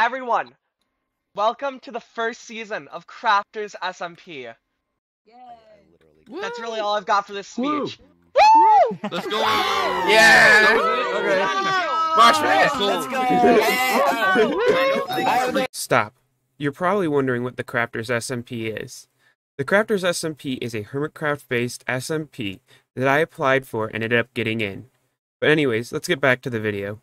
Everyone, welcome to the first season of Crafters SMP. That's really all I've got for this speech. Woo! Let's go. Yeah. Okay. Mosh pit. Stop. You're probably wondering what the Crafters SMP is. The Crafters SMP is a Hermitcraft based SMP that I applied for and ended up getting in. But, anyways, let's get back to the video.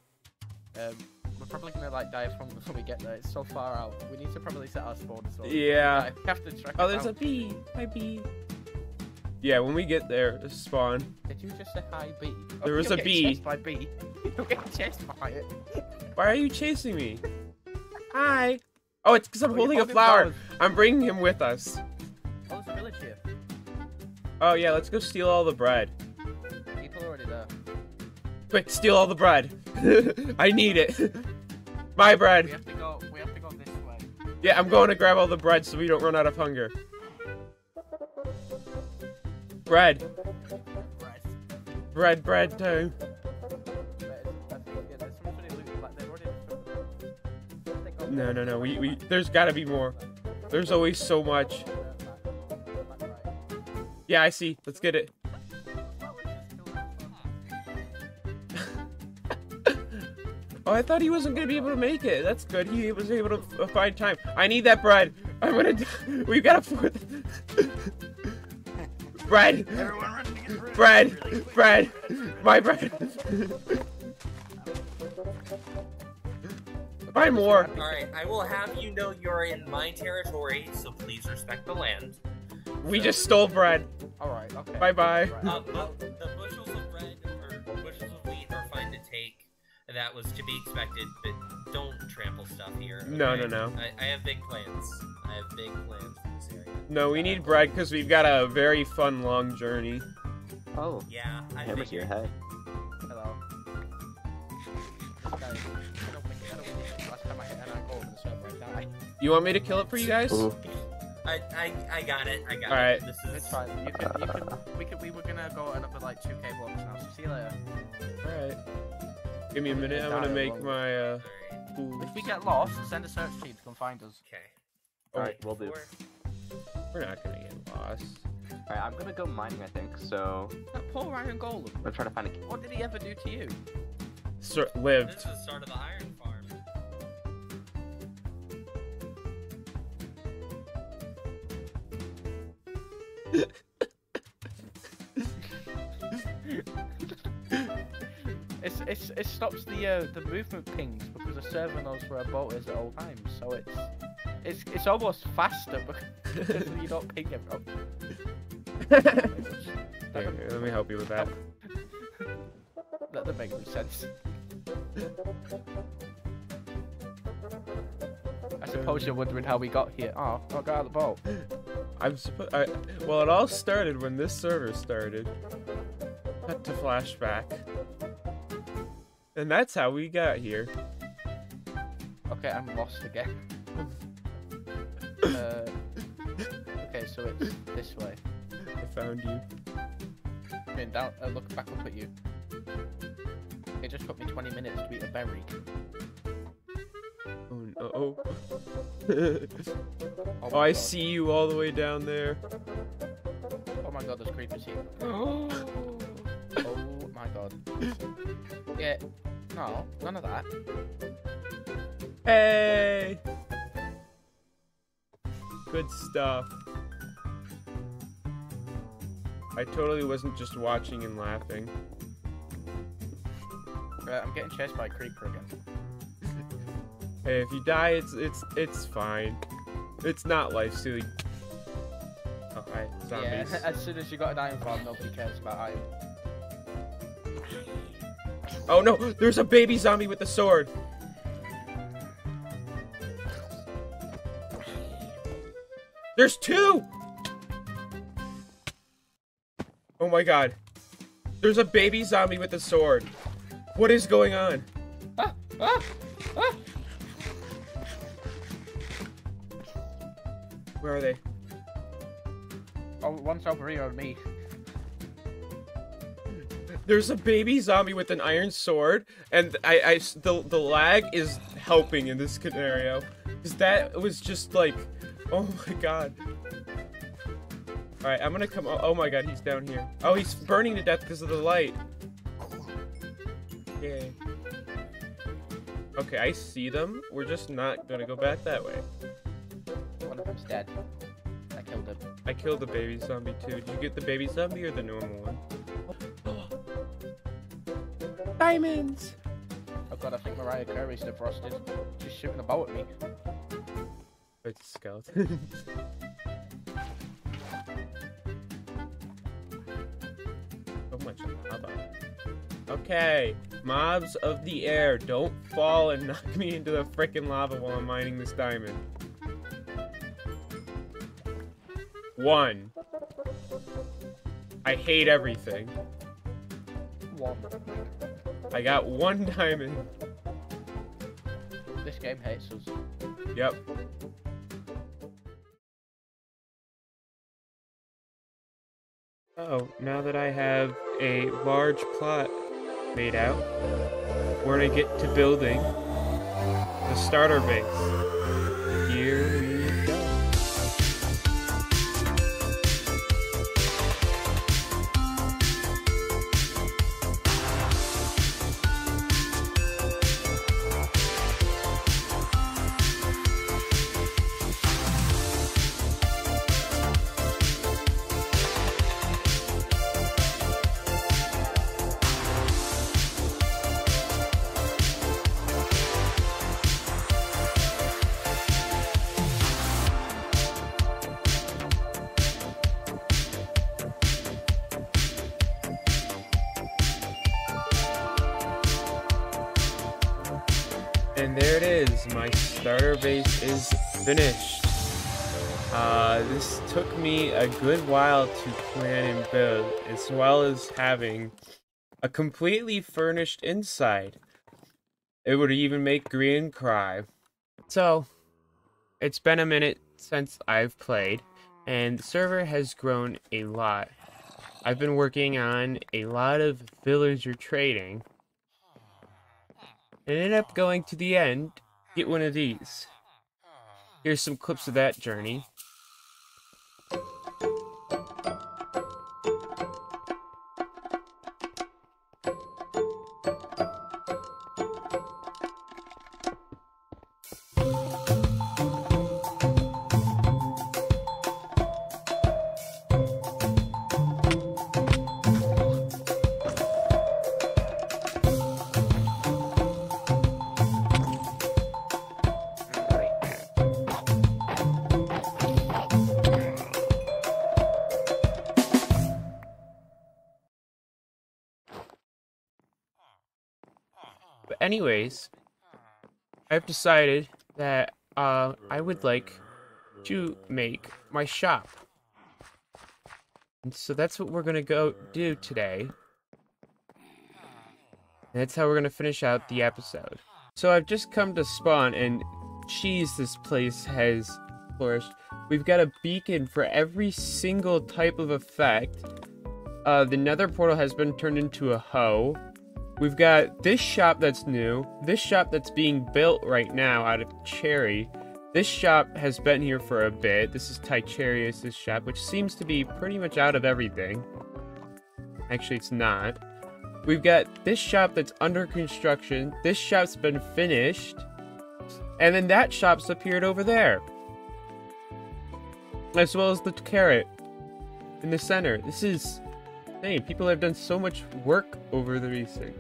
Um, we're probably gonna like die from before we get there. It's so far out. We need to probably set our spawn as well. Yeah. we have to track Oh, it there's a bee. Hi, bee. Yeah, when we get there, spawn. Did you just say hi, bee? There oh, was a bee. chased by bee. You're getting chased by it. Why are you chasing me? Hi. Oh, it's because I'm Oh, you're holding a flower. flowers. I'm bringing him with us. Oh, there's a village here. Oh, yeah, let's go steal all the bread. People are already there. Quick, steal all the bread. I need it. My We bread. have to go. We have to go this way. Yeah, I'm going to grab all the bread so we don't run out of hunger. Bread. Bread, bread time. No, no, no. We, we, there's gotta be more. There's always so much. Yeah, I see. Let's get it. Oh, I thought he wasn't gonna be able to make it. That's good. He was able to find time. I need that bread. I'm gonna. We've got a fourth. bread. Bread. Bread. My bread. Buy more. Alright, I will have you know you're in my territory, so please respect the land. We just stole bread. Alright, okay. Bye bye. Uh, That was to be expected, but don't trample stuff here. No, okay? no, no. I, I have big plans. I have big plans for this area. No, we need uh, bread because we've got a very fun long journey. Oh, Yeah, I Hammer's figured. here. Hey. Hello. Guys, I don't think I don't think last time I hit an angle over the server, I died. You want me to kill it for you guys? Ooh. I, I, I got it. I got Alright. it. This It's is fine. You can, you can, we can, we were gonna go another like 2k blocks now. So see you later. Alright. Give me a minute. I'm gonna make my uh. Alright. If we get lost, send a search team to come find us. Okay. Alright, we'll do. Four. We're not gonna get lost. Alright, I'm gonna go mining, I think. So That poor Iron Golem. I'm trying to find a. What did he ever do to you? Sir, lived. This is the start of the iron farm. It's, it stops the uh, the movement pings because the server knows where a boat is at all times. So it's it's it's almost faster because you don't ping it. Oh. Here, here, let me help you with that. That doesn't make no sense. I suppose you're wondering how we got here. Oh, I got out of the boat. I'm supposed. Well, it all started when this server started. Cut to flashback. And that's how we got here. Okay, I'm lost again. uh, okay, so it's this way. I found you. I mean, down, uh, look back up at you. It just took me 20 minutes to eat a berry. Oh no. Oh. oh, my I see you all the way down there. Oh my god, there's creepers here. oh. Yeah. No, none of that. Hey! Good stuff. I totally wasn't just watching and laughing. Uh, I'm getting chased by a creeper again. Hey, if you die, it's it's it's fine. It's not life stealing. Oh, hi, zombies. Yeah, as soon as you got an iron farm, nobody cares about iron. Oh no, there's a baby zombie with a sword. There's two. Oh my god. There's a baby zombie with a sword. What is going on? Ah! Ah! Ah! Where are they? Oh, one's over here on me. There's a baby zombie with an iron sword, and I, I the the lag is helping in this scenario, because that was just like, oh my god. All right, I'm gonna come. Oh, oh my god, he's down here. Oh, he's burning to death because of the light. Yay. Okay, I see them. We're just not gonna go back that way. One of them's dead. I killed him. I killed the baby zombie too. Did you get the baby zombie or the normal one? Diamonds! Oh god, I think Mariah Carey's defrosted. She's shooting about at me. It's a skeleton. so much lava. Okay, mobs of the air, don't fall and knock me into the freaking lava while I'm mining this diamond. One. I hate everything. One. I got one diamond. This game hates us. Yep. Oh, now that I have a large plot made out, we're gonna get to building the starter base. Starter base is finished. Uh, this took me a good while to plan and build, as well as having a completely furnished inside. It would even make Grian cry. So, it's been a minute since I've played, and the server has grown a lot. I've been working on a lot of villager trading, and ended up going to the end, get one of these. Here's some clips of that journey. Anyways, I've decided that uh, I would like to make my shop. And so that's what we're gonna go do today. And that's how we're gonna finish out the episode. So I've just come to spawn and geez, this place has flourished. We've got a beacon for every single type of effect. Uh, the nether portal has been turned into a hoe. We've got this shop that's new, this shop that's being built right now out of cherry. This shop has been here for a bit. This is Tycherius' shop, which seems to be pretty much out of everything. Actually, it's not. We've got this shop that's under construction. This shop's been finished. And then that shop's appeared over there. As well as the carrot in the center. This is insane. People have done so much work over the recent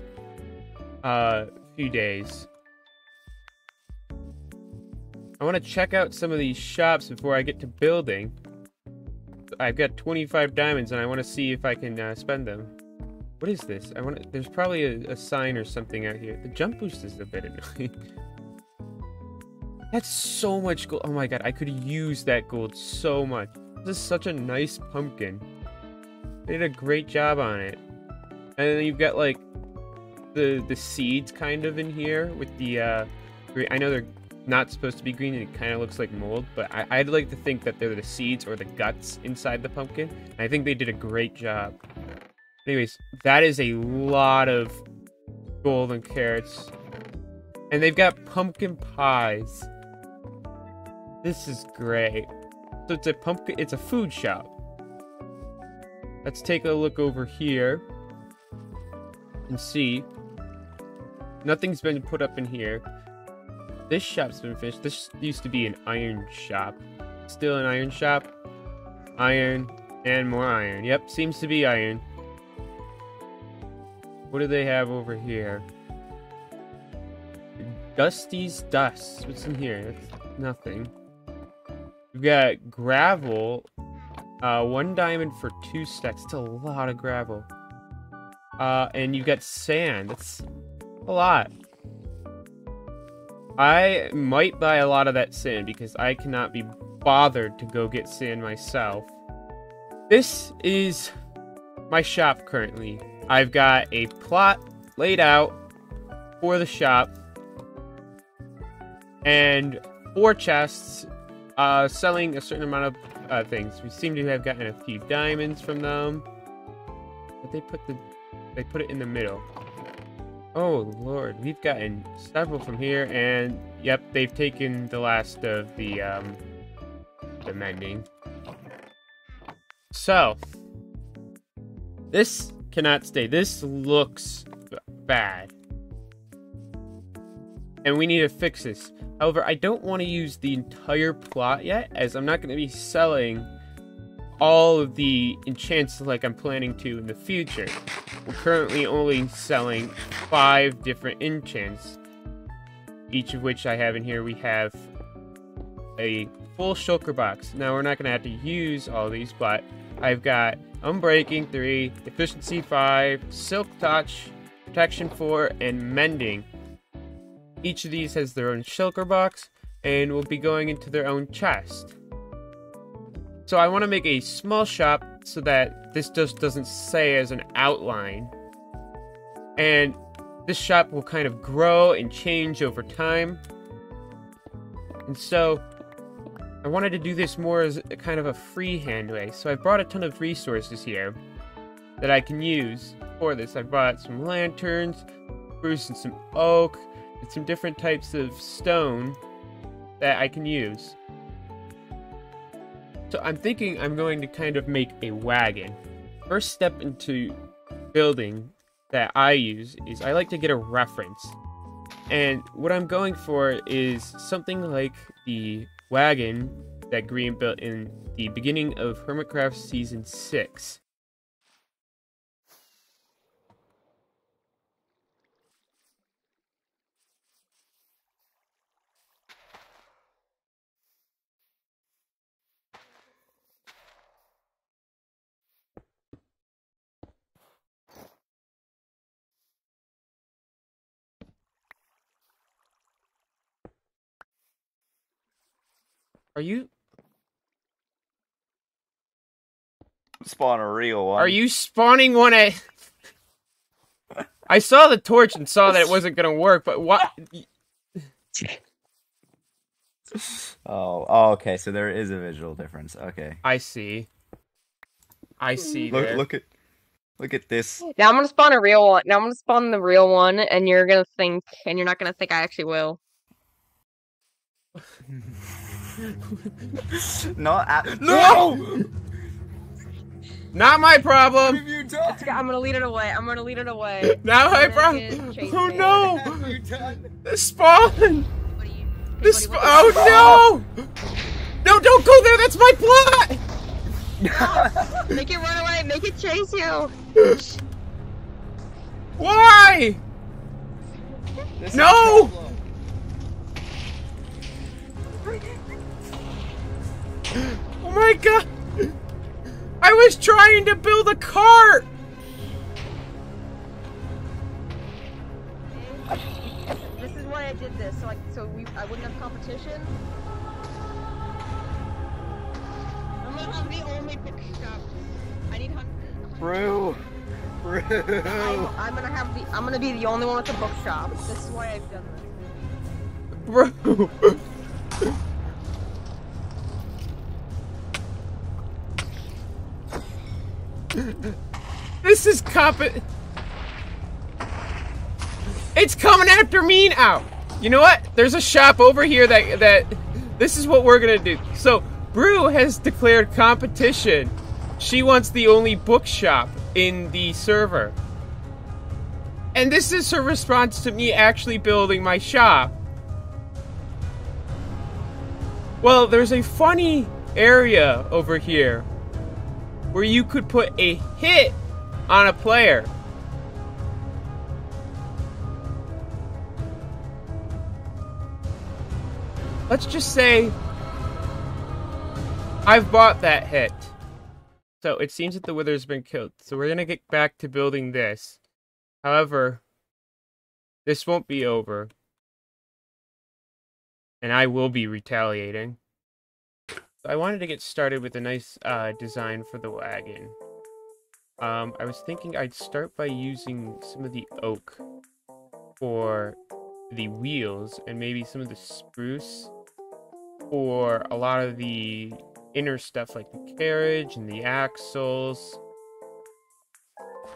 uh, few days. I want to check out some of these shops before I get to building. I've got 25 diamonds and I want to see if I can uh, spend them. What is this? I want. to There's probably a, a sign or something out here. The jump boost is a bit annoying. That's so much gold. Oh my god, I could use that gold so much. This is such a nice pumpkin. They did a great job on it. And then you've got like the the seeds kind of in here with the uh. I know they're not supposed to be green. And it kind of looks like mold, but I, I'd like to think that they're the seeds or the guts inside the pumpkin. And I think they did a great job. Anyways, that is a lot of golden carrots. And they've got pumpkin pies. This is great. So it's a pumpkin it's a food shop. Let's take a look over here and see. Nothing's been put up in here. This shop's been finished. This used to be an iron shop. Still an iron shop. Iron and more iron. Yep, seems to be iron. What do they have over here? Dusty's Dust. What's in here? That's nothing. We've got gravel. Uh, one diamond for two stacks. It's a lot of gravel. Uh, and you've got sand. That's a lot. I might buy a lot of that sand because I cannot be bothered to go get sand myself. This is my shop currently. I've got a plot laid out for the shop and four chests uh, selling a certain amount of uh, things. We seem to have gotten a few diamonds from them. But they put the they put it in the middle. Oh lord, we've gotten several from here, and yep, they've taken the last of the um, the mending. So this cannot stay. This looks bad, and we need to fix this. However, I don't want to use the entire plot yet, as I'm not going to be selling all of the enchants like I'm planning to in the future. We're currently only selling five different enchants, each of which I have in here. We have a full shulker box. Now we're not going to have to use all these, but I've got Unbreaking 3, Efficiency 5, Silk Touch, Protection 4, and Mending. Each of these has their own shulker box and will be going into their own chest. So I want to make a small shop so that this just doesn't say as an outline. And this shop will kind of grow and change over time. And so I wanted to do this more as kind of a freehand way. So I brought a ton of resources here that I can use for this. I brought some lanterns, spruce and some oak, and some different types of stone that I can use. So I'm thinking I'm going to kind of make a wagon. First step into building that I use is I like to get a reference. And what I'm going for is something like the wagon that Grian built in the beginning of Hermitcraft Season 6. Are you Spawn a real one. are you spawning one at I saw the torch and saw that it wasn't going to work, but what Oh, oh, okay. So there is a visual difference. Okay. I see. I see Look, there. look at, look at this. Now I'm gonna spawn a real one. Now I'm gonna spawn the real one, and you're gonna think, and you're not gonna think I actually will. Not at. No! Not my problem. have? I'm gonna lead it away. I'm gonna lead it away. Not my Gonna problem. Oh no! have you done? The spawn! What do you? The sp- oh no! No, don't go there. That's my plot. what- Make it run away. Make it chase you. Why? This is No! Oh my god! I was trying to build a cart. This is why I did this, so like, so we, I wouldn't have competition. I'm gonna have the only bookshop. I need hundred. Brew. Brew. I'm, I'm gonna have the. I'm gonna be the only one with the bookshop. This is why I've done this. Bro. This is comp. It's coming after me now. You know what? There's a shop over here that that. This is what we're gonna do. So Brew has declared competition. She wants the only bookshop in the server. And this is her response to me actually building my shop. Well, there's a funny area over here where you could put a hit on a player. Let's just say I've bought that hit. So it seems that the wither's been killed. So we're gonna get back to building this. However, this won't be over. And I will be retaliating. I wanted to get started with a nice uh, design for the wagon. Um, I was thinking I'd start by using some of the oak for the wheels and maybe some of the spruce for a lot of the inner stuff like the carriage and the axles.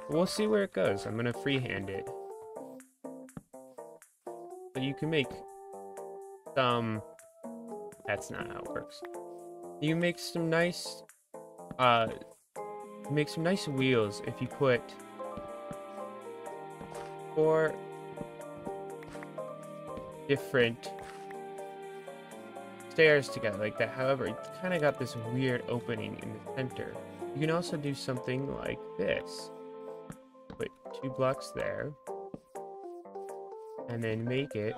We'll see where it goes. I'm gonna freehand it. But you can make some that's not how it works. You make some nice uh make some nice wheels if you put four different stairs together like that. However, it's kind of got this weird opening in the center. You can also do something like this. Put two blocks there. And then make it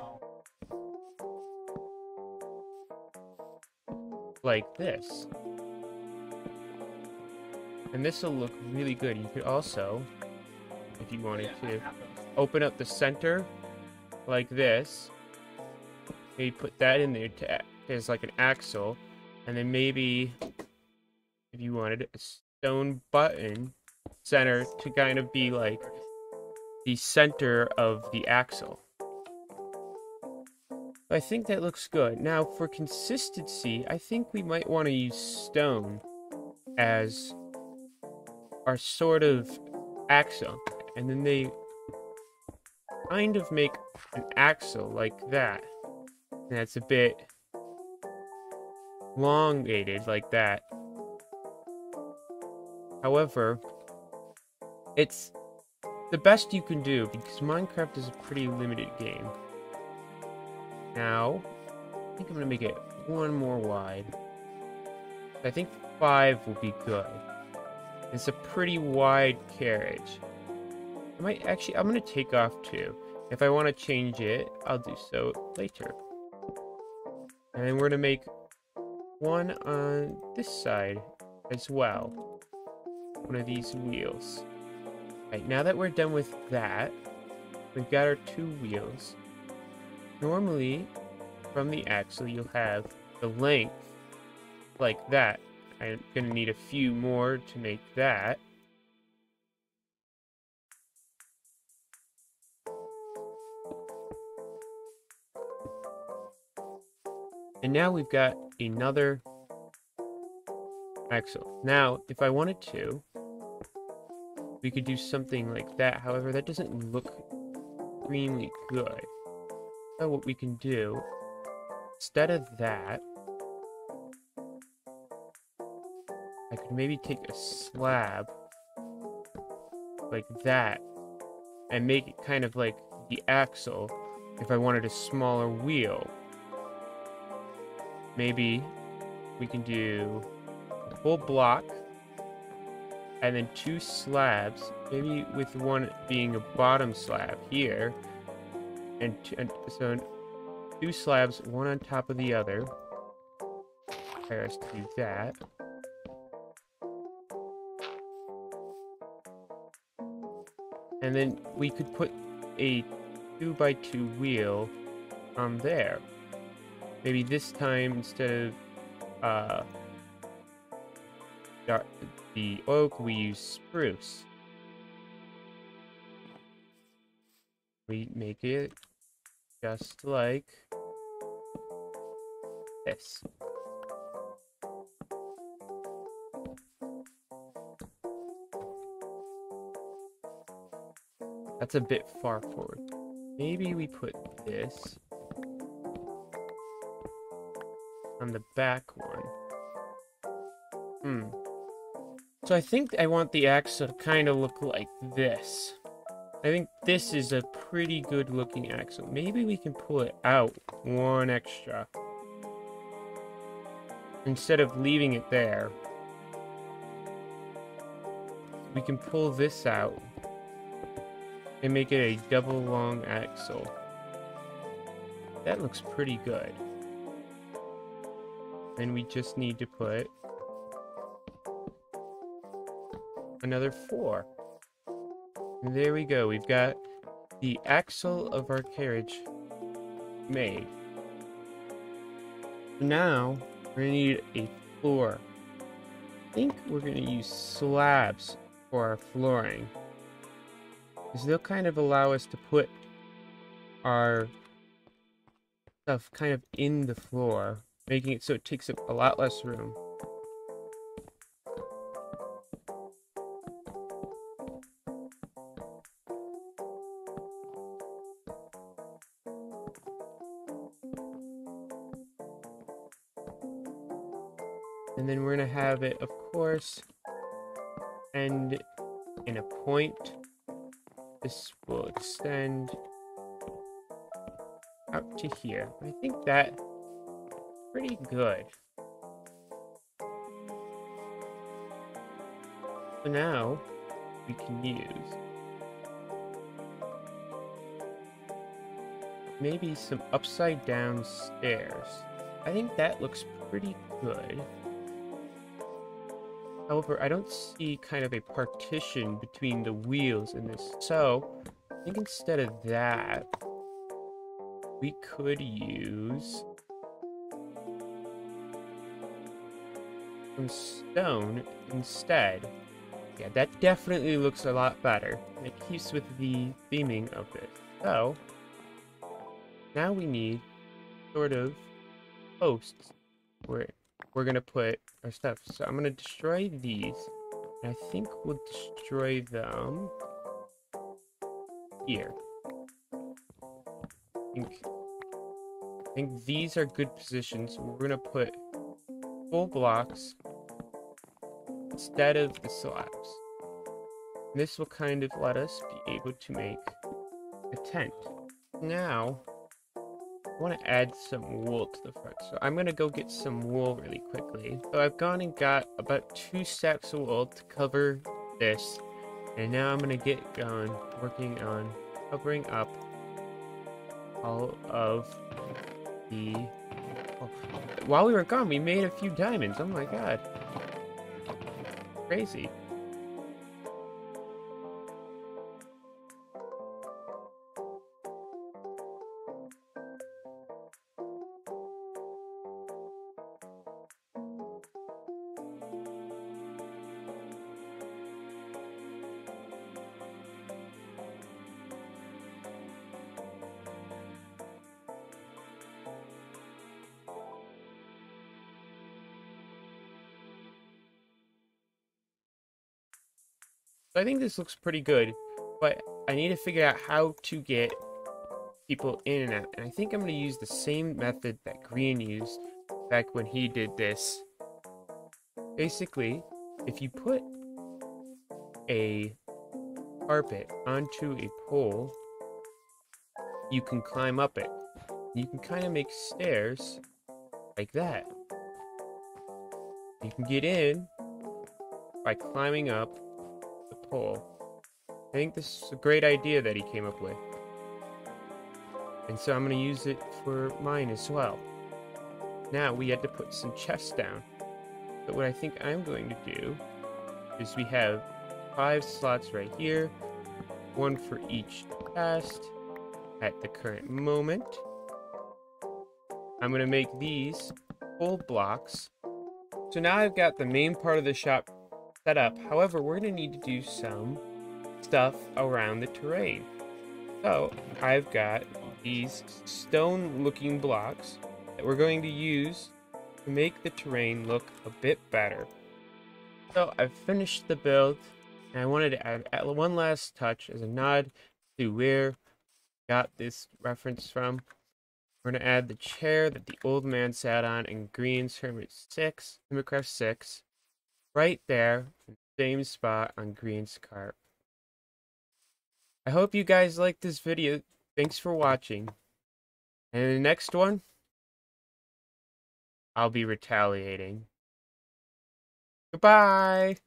like this. And this will look really good. You could also, if you wanted to, open up the center like this. Maybe put that in there to as like an axle, and then maybe if you wanted a stone button center to kind of be like the center of the axle. I think that looks good. Now, for consistency, I think we might want to use stone as our sort of axle. And then they kind of make an axle like that. And that's a bit elongated like that. However, it's the best you can do because Minecraft is a pretty limited game. Now, I think I'm going to make it one more wide. I think five will be good. It's a pretty wide carriage. I might actually, I'm going to take off two. If I want to change it, I'll do so later. And then we're going to make one on this side as well. One of these wheels. Right, now that we're done with that, we've got our two wheels. Normally, from the axle, you'll have the length like that. I'm going to need a few more to make that. And now we've got another axle. Now, if I wanted to, we could do something like that. However, that doesn't look extremely good. So what we can do, instead of that, I could maybe take a slab like that and make it kind of like the axle if I wanted a smaller wheel. Maybe we can do a full block and then two slabs, maybe with one being a bottom slab here, and, and so two slabs, one on top of the other. Require us to do that. And then we could put a two by two wheel on there. Maybe this time instead of uh, the oak, we use spruce. We make it just like this. That's a bit far forward. Maybe we put this on the back one. Hmm. So I think I want the axe to kind of look like this. I think this is a pretty good looking axle. Maybe we can pull it out one extra. Instead of leaving it there. We can pull this out and make it a double long axle. That looks pretty good. Then we just need to put another four. There we go. We've got the axle of our carriage made. Now, we're gonna need a floor. I think we're gonna use slabs for our flooring. Because they'll kind of allow us to put our stuff kind of in the floor, making it so it takes up a lot less room. Have it, of course, end in a point. This will extend out to here. I think that pretty good. So now we can use maybe some upside down stairs. I think that looks pretty good. However, I don't see kind of a partition between the wheels in this. So, I think instead of that, we could use some stone instead. Yeah, that definitely looks a lot better. It keeps with the theming of this. So, now we need sort of posts where we're gonna put our stuff. So I'm gonna destroy these. I think we'll destroy them here. I think, I think these are good positions. We're gonna put full blocks instead of the slabs. This will kind of let us be able to make a tent. Now, I want to add some wool to the front, so I'm going to go get some wool really quickly. So I've gone and got about two stacks of wool to cover this, and now I'm going to get going working on covering up all of the... Oh, while we were gone, we made a few diamonds. Oh my god. Crazy. I think this looks pretty good, but I need to figure out how to get people in and out. And I think I'm going to use the same method that Grian used back when he did this. Basically, if you put a carpet onto a pole, you can climb up it. You can kind of make stairs like that. You can get in by climbing up the. I think this is a great idea that he came up with. And so I'm going to use it for mine as well. Now we had to put some chests down. But what I think I'm going to do is we have five slots right here, one for each chest at the current moment. I'm going to make these full blocks. So now I've got the main part of the shop set up. However, we're going to need to do some stuff around the terrain. So I've got these stone looking blocks that we're going to use to make the terrain look a bit better. So I've finished the build and I wanted to add one last touch as a nod to where I got this reference from. We're gonna add the chair that the old man sat on in Grian's Hermit Six, Hermitcraft Six, right there, same spot on Grian's cart. I hope you guys liked this video. Thanks for watching. And in the next one, I'll be retaliating. Goodbye.